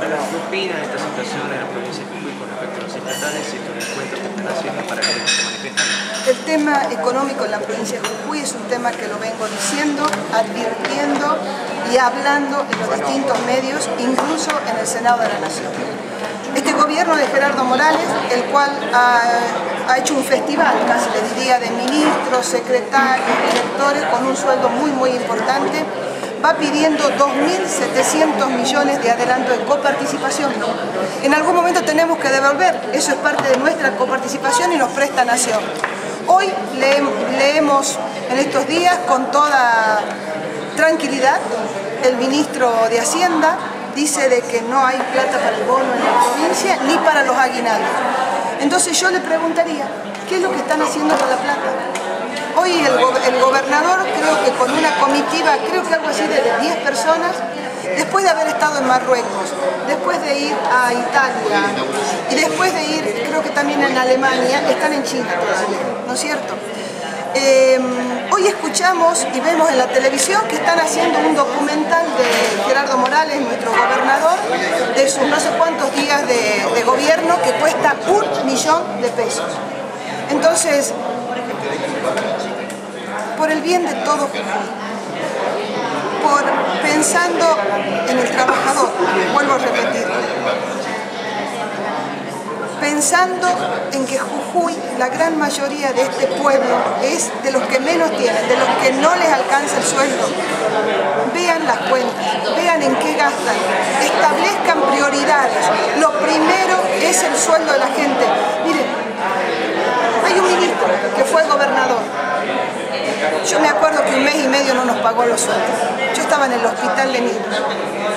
¿Qué opina de esta situación en la provincia de Jujuy con respecto a los estatales y estos encuentros que están haciendo para que se manifiesten? El tema económico en la provincia de Jujuy es un tema que lo vengo diciendo, advirtiendo y hablando en los distintos medios, incluso en el Senado de la Nación. Gobierno de Gerardo Morales, el cual ha, hecho un festival, casi le diría, de ministros, secretarios, directores, con un sueldo muy, muy importante, va pidiendo 2.700 millones de adelanto de coparticipación. En algún momento tenemos que devolver, eso es parte de nuestra coparticipación y nos presta Nación. Hoy leemos en estos días con toda tranquilidad el ministro de Hacienda dice de que no hay plata para el bono en la provincia ni para los aguinaldos. Entonces yo le preguntaría, ¿qué es lo que están haciendo con la plata? Hoy el, gobernador creo que con una comitiva, creo que algo así de 10 personas, después de haber estado en Marruecos, después de ir a Italia y después de ir, creo que también en Alemania, están en China todavía, ¿no es cierto? Em, hoy escuchamos y vemos en la televisión que están haciendo un documental de Gerardo Morales, nuestro gobernador, de sus no sé cuántos días de, gobierno que cuesta un millón de pesos. Entonces, por el bien de todos, por pensando en el trabajador, vuelvo a pensando en que Jujuy, la gran mayoría de este pueblo, es de los que menos tienen, de los que no les alcanza el sueldo. Vean las cuentas, vean en qué gastan, establezcan prioridades. Lo primero es el sueldo de la gente. Miren, hay un ministro que fue gobernador. Yo me acuerdo que un mes y medio no nos pagó los sueldos. Yo estaba en el hospital de niños.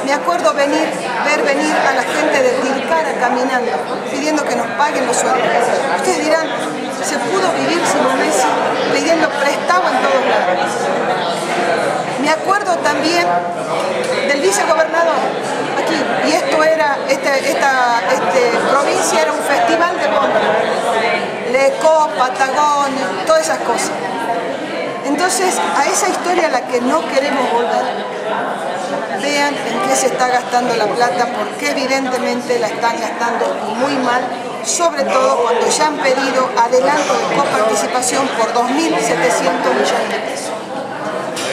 Me acuerdo venir, ver venir a la gente de Tilcara caminando, pidiendo que nos paguen los sueldos. Ustedes dirán, ¿se pudo vivir sin un mes pidiendo prestado en todos lados? Me acuerdo también del vicegobernador aquí, y esto era, esta, este, provincia era un festival de bomba. Leco, Patagonia, todas esas cosas. Entonces, a esa historia a la que no queremos volver, vean en qué se está gastando la plata, porque evidentemente la están gastando muy mal, sobre todo cuando ya han pedido adelanto de coparticipación por 2.700 millones de pesos.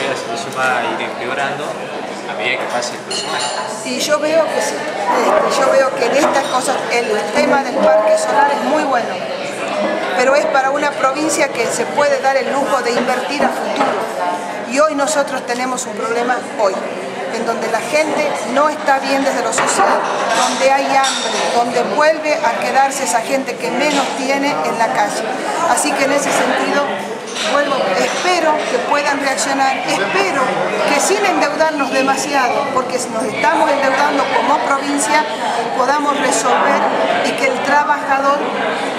La situación va a ir empeorando a medida que pase el personal. Y yo veo que sí, este, yo veo que en estas cosas el tema del parque solar es muy bueno pero es para una provincia que se puede dar el lujo de invertir a futuro. Y hoy nosotros tenemos un problema hoy, en donde la gente no está bien desde lo social, donde hay hambre, donde vuelve a quedarse esa gente que menos tiene en la calle. Así que en ese sentido, reaccionar, espero que sin endeudarnos demasiado, porque nos estamos endeudando como provincia, podamos resolver y que el trabajador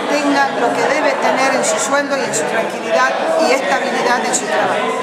tenga lo que debe tener en su sueldo y en su tranquilidad y estabilidad en su trabajo.